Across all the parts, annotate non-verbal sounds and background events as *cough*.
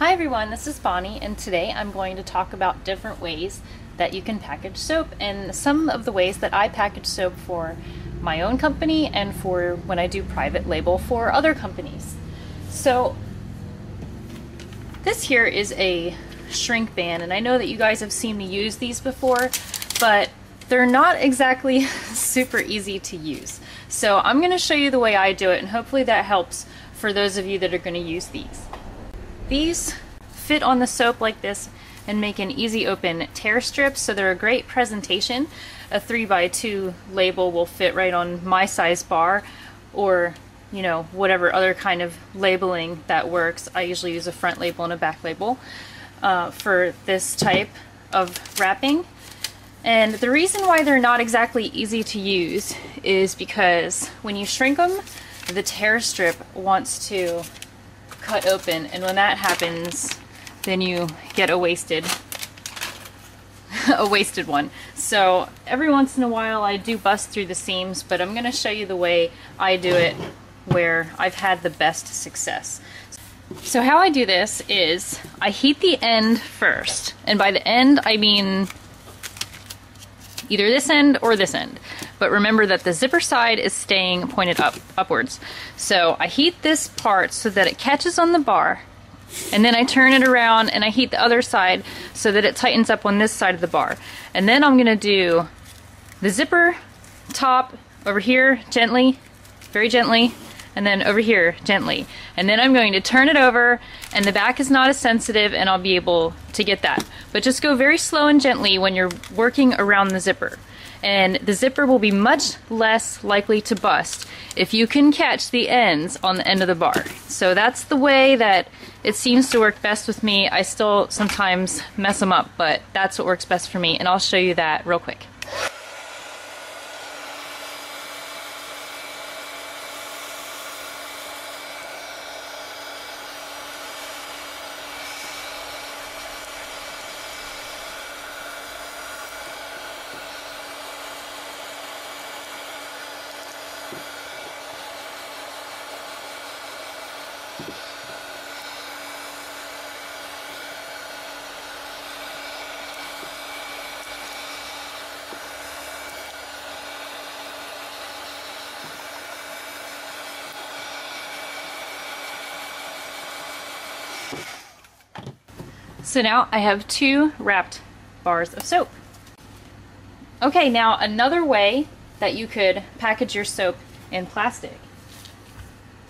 Hi everyone, this is Bonnie and today I'm going to talk about different ways that you can package soap and some of the ways that I package soap for my own company and for when I do private label for other companies. So this here is a shrink band and I know that you guys have seen me use these before but they're not exactly *laughs* super easy to use. So I'm going to show you the way I do it and hopefully that helps for those of you that are going to use these. These fit on the soap like this and make an easy open tear strip so they're a great presentation. A 3x2 label will fit right on my size bar or you know whatever other kind of labeling that works. I usually use a front label and a back label uh, for this type of wrapping. And the reason why they're not exactly easy to use is because when you shrink them, the tear strip wants to cut open and when that happens then you get a wasted *laughs* a wasted one. So every once in a while I do bust through the seams but I'm going to show you the way I do it where I've had the best success. So how I do this is I heat the end first and by the end I mean either this end or this end. But remember that the zipper side is staying pointed up upwards. So I heat this part so that it catches on the bar and then I turn it around and I heat the other side so that it tightens up on this side of the bar. And then I'm gonna do the zipper top over here gently, very gently, and then over here gently. And then I'm going to turn it over and the back is not as sensitive and I'll be able to get that. But just go very slow and gently when you're working around the zipper. And the zipper will be much less likely to bust if you can catch the ends on the end of the bar. So that's the way that it seems to work best with me. I still sometimes mess them up, but that's what works best for me. And I'll show you that real quick. So now I have two wrapped bars of soap. Okay, now another way that you could package your soap in plastic.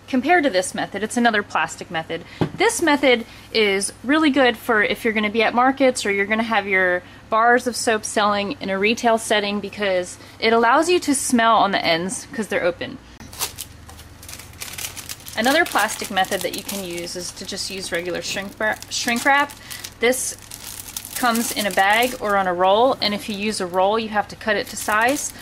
Compared to this method, it's another plastic method. This method is really good for if you're going to be at markets or you're going to have your bars of soap selling in a retail setting because it allows you to smell on the ends because they're open. Another plastic method that you can use is to just use regular shrink, shrink wrap. This comes in a bag or on a roll, and if you use a roll, you have to cut it to size.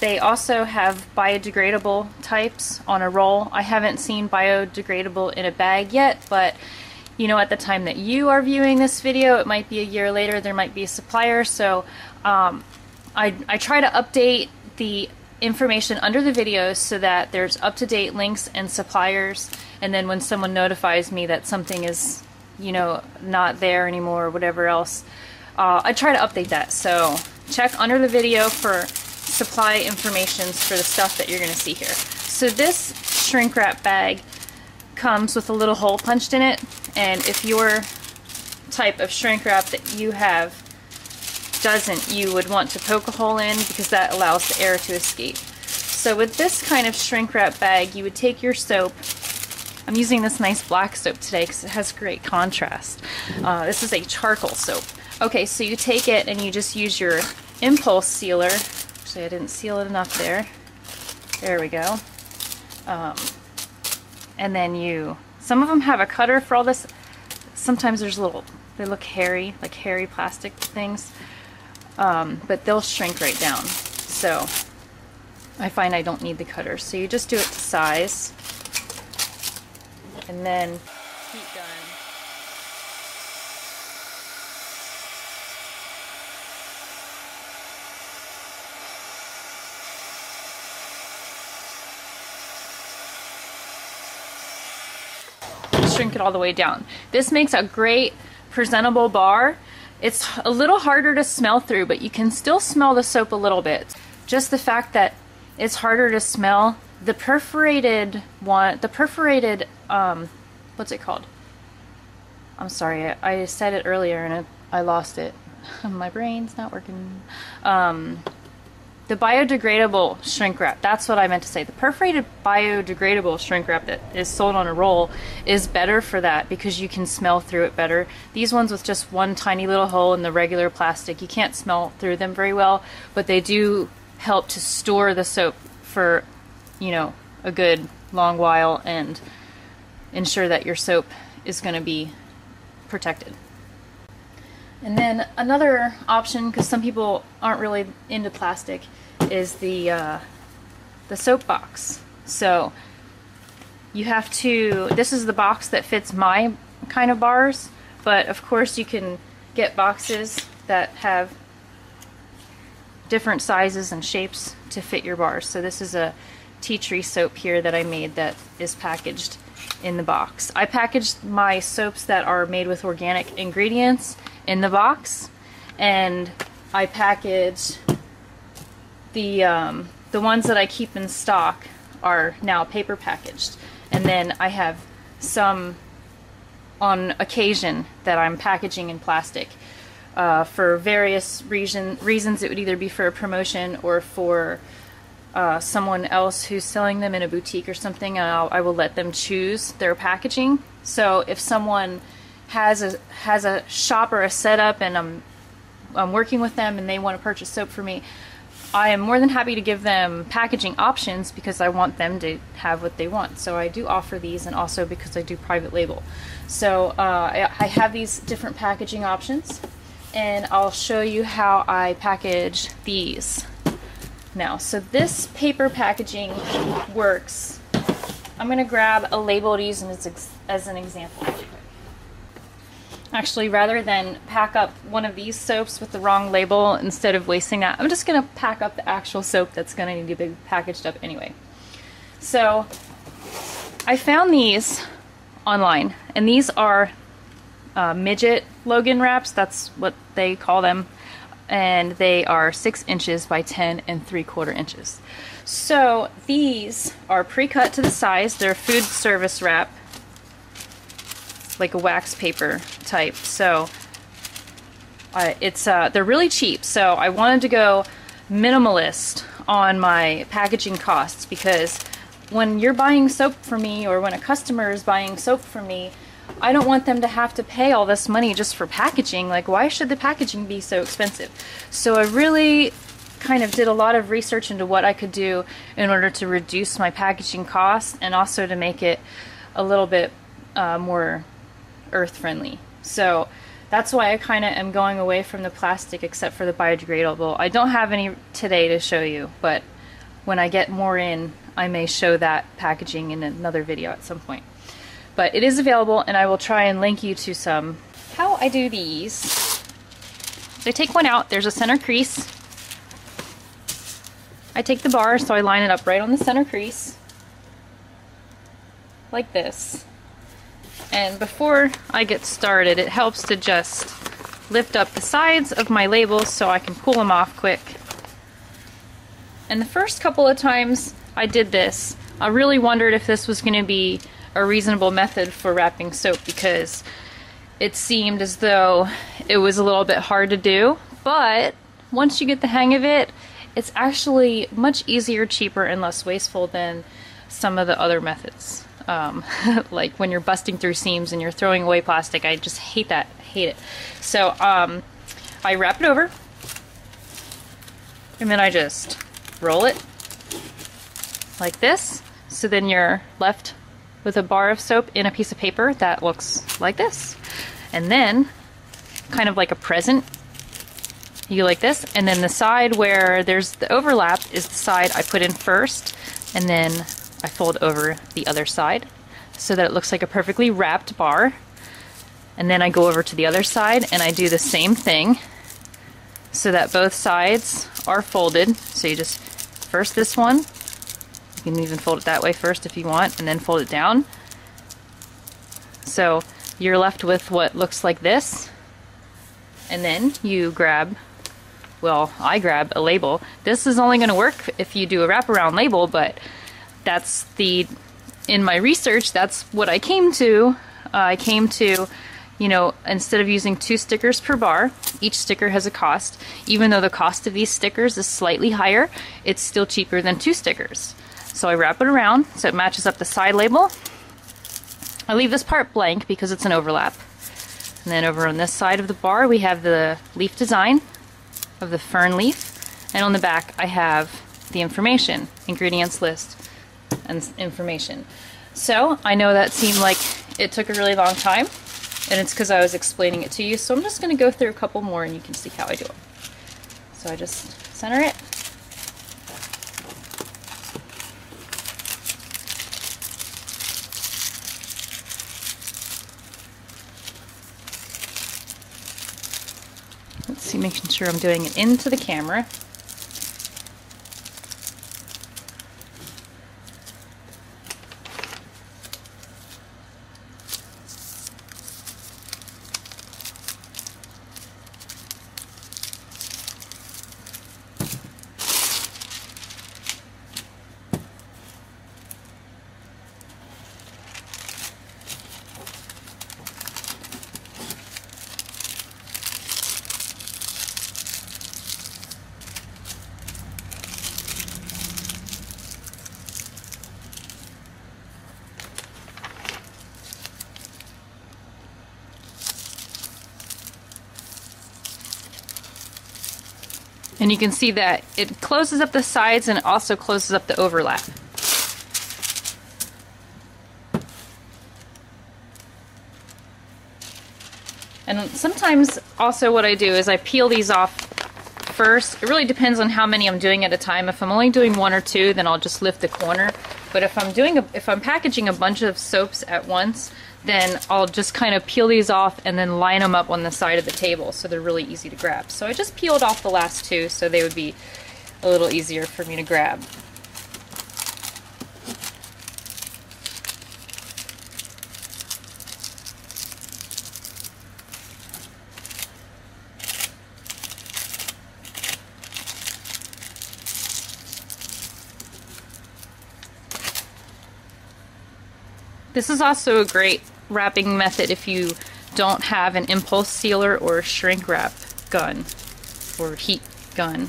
They also have biodegradable types on a roll. I haven't seen biodegradable in a bag yet, but you know, at the time that you are viewing this video, it might be a year later, there might be a supplier, so um, I, I try to update the information under the videos so that there's up-to-date links and suppliers and then when someone notifies me that something is you know not there anymore or whatever else uh, I try to update that. So check under the video for supply informations for the stuff that you're gonna see here. So this shrink wrap bag comes with a little hole punched in it and if your type of shrink wrap that you have doesn't, you would want to poke a hole in because that allows the air to escape. So with this kind of shrink wrap bag, you would take your soap. I'm using this nice black soap today because it has great contrast. Uh, this is a charcoal soap. Okay, so you take it and you just use your impulse sealer. Actually, I didn't seal it enough there. There we go. Um, and then you, some of them have a cutter for all this. Sometimes there's little, they look hairy, like hairy plastic things um, but they'll shrink right down. So I find I don't need the cutter. So you just do it to size and then shrink it all the way down. This makes a great presentable bar. It's a little harder to smell through, but you can still smell the soap a little bit. Just the fact that it's harder to smell, the perforated one, the perforated, um, what's it called? I'm sorry, I, I said it earlier and it, I lost it. *laughs* My brain's not working. Um, the biodegradable shrink wrap, that's what I meant to say. The perforated biodegradable shrink wrap that is sold on a roll is better for that because you can smell through it better. These ones with just one tiny little hole in the regular plastic, you can't smell through them very well, but they do help to store the soap for, you know, a good long while and ensure that your soap is going to be protected. And then another option, because some people aren't really into plastic, is the uh, the soap box. So you have to. This is the box that fits my kind of bars, but of course you can get boxes that have different sizes and shapes to fit your bars. So this is a tea tree soap here that I made that is packaged in the box. I packaged my soaps that are made with organic ingredients in the box and I package the um, the ones that I keep in stock are now paper packaged. And then I have some on occasion that I'm packaging in plastic uh, for various reason, reasons. It would either be for a promotion or for uh, someone else who's selling them in a boutique or something I'll, I will let them choose their packaging. So if someone has a has a shop or a setup and I'm I'm working with them and they want to purchase soap for me, I am more than happy to give them packaging options because I want them to have what they want. So I do offer these and also because I do private label. So uh, I, I have these different packaging options and I'll show you how I package these now. So this paper packaging works. I'm going to grab a label to use as, as an example. Actually, rather than pack up one of these soaps with the wrong label instead of wasting that, I'm just going to pack up the actual soap that's going to need to be packaged up anyway. So, I found these online, and these are uh, midget Logan wraps, that's what they call them, and they are 6 inches by 10 and 3 quarter inches. So, these are pre-cut to the size, they're food service wrap, like a wax paper type. So uh, it's uh, they're really cheap. So I wanted to go minimalist on my packaging costs because when you're buying soap for me or when a customer is buying soap for me, I don't want them to have to pay all this money just for packaging. Like, why should the packaging be so expensive? So I really kind of did a lot of research into what I could do in order to reduce my packaging costs and also to make it a little bit uh, more earth friendly. So that's why I kind of am going away from the plastic except for the biodegradable. I don't have any today to show you, but when I get more in, I may show that packaging in another video at some point. But it is available and I will try and link you to some. How I do these, I take one out, there's a center crease. I take the bar, so I line it up right on the center crease, like this. And before I get started, it helps to just lift up the sides of my labels so I can pull them off quick. And the first couple of times I did this, I really wondered if this was going to be a reasonable method for wrapping soap because it seemed as though it was a little bit hard to do. But once you get the hang of it, it's actually much easier, cheaper, and less wasteful than some of the other methods um, *laughs* like when you're busting through seams and you're throwing away plastic. I just hate that. hate it. So um, I wrap it over and then I just roll it like this. So then you're left with a bar of soap in a piece of paper that looks like this. And then, kind of like a present, you like this. And then the side where there's the overlap is the side I put in first. And then I fold over the other side so that it looks like a perfectly wrapped bar. And then I go over to the other side and I do the same thing so that both sides are folded. So you just first this one, you can even fold it that way first if you want, and then fold it down So you're left with what looks like this. And then you grab, well, I grab a label. This is only going to work if you do a wraparound label, but that's the, in my research, that's what I came to. Uh, I came to, you know, instead of using two stickers per bar, each sticker has a cost. Even though the cost of these stickers is slightly higher, it's still cheaper than two stickers. So I wrap it around so it matches up the side label I leave this part blank because it's an overlap. And then over on this side of the bar we have the leaf design of the fern leaf. And on the back I have the information, ingredients list, and information. So I know that seemed like it took a really long time and it's because I was explaining it to you. So I'm just going to go through a couple more and you can see how I do it. So I just center it Let's see, making sure I'm doing it into the camera. And you can see that it closes up the sides and also closes up the overlap. And sometimes also what I do is I peel these off first. It really depends on how many I'm doing at a time. If I'm only doing one or two, then I'll just lift the corner. But if I'm doing a, if I'm packaging a bunch of soaps at once, then I'll just kind of peel these off and then line them up on the side of the table so they're really easy to grab. So I just peeled off the last two so they would be a little easier for me to grab. This is also a great wrapping method if you don't have an impulse sealer or shrink wrap gun or heat gun.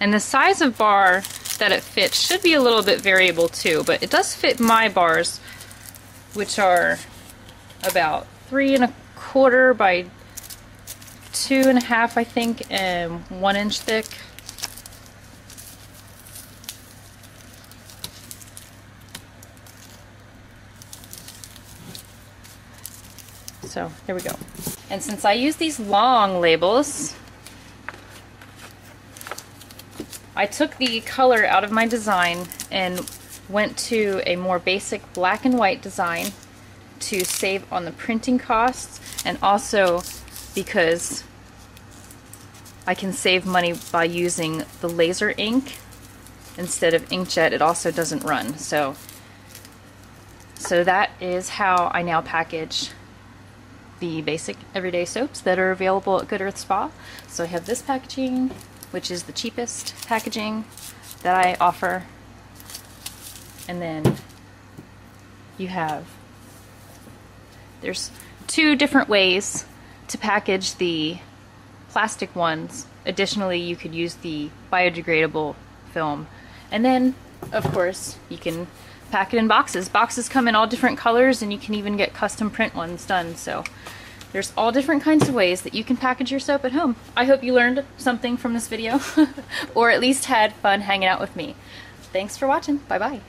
And the size of bar that it fits should be a little bit variable too, but it does fit my bars, which are about three and a quarter by two and a half, I think, and one inch thick. So there we go. And since I use these long labels, I took the color out of my design and went to a more basic black and white design to save on the printing costs and also because I can save money by using the laser ink instead of inkjet it also doesn't run. So so that is how I now package the basic everyday soaps that are available at Good Earth Spa. So I have this packaging which is the cheapest packaging that I offer. And then you have, there's two different ways to package the plastic ones. Additionally, you could use the biodegradable film. And then, of course, you can pack it in boxes. Boxes come in all different colors and you can even get custom print ones done. So there's all different kinds of ways that you can package your soap at home. I hope you learned something from this video, *laughs* or at least had fun hanging out with me. Thanks for watching. Bye-bye.